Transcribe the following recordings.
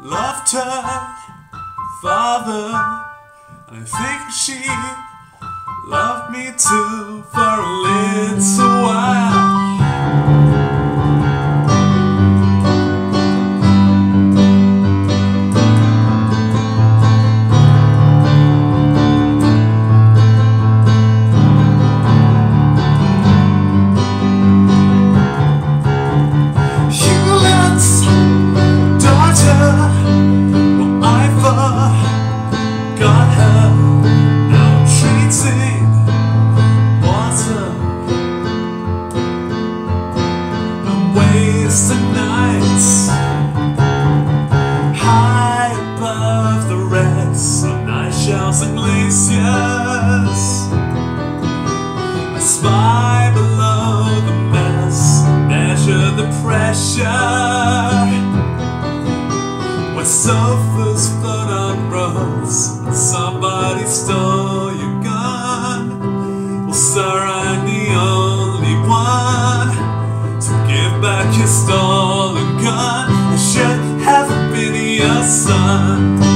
loved her father. I think she loved me too for a little while. Glaciers. I spy below the mess, measure the pressure. Where sofas float on roads, somebody stole your gun. Well, sir, I'm the only one to give back your stolen gun. I should have been your son.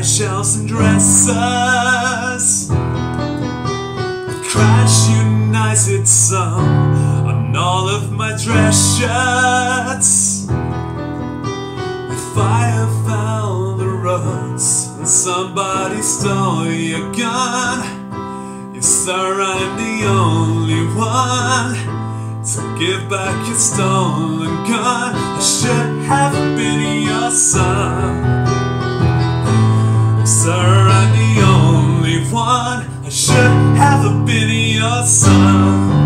Nice shelves and dressers With Crash United some on all of my dress shirts With fire foul the roads and somebody stole your gun Yes sir, I'm the only one to give back your stolen gun. I should have been your son. never been your son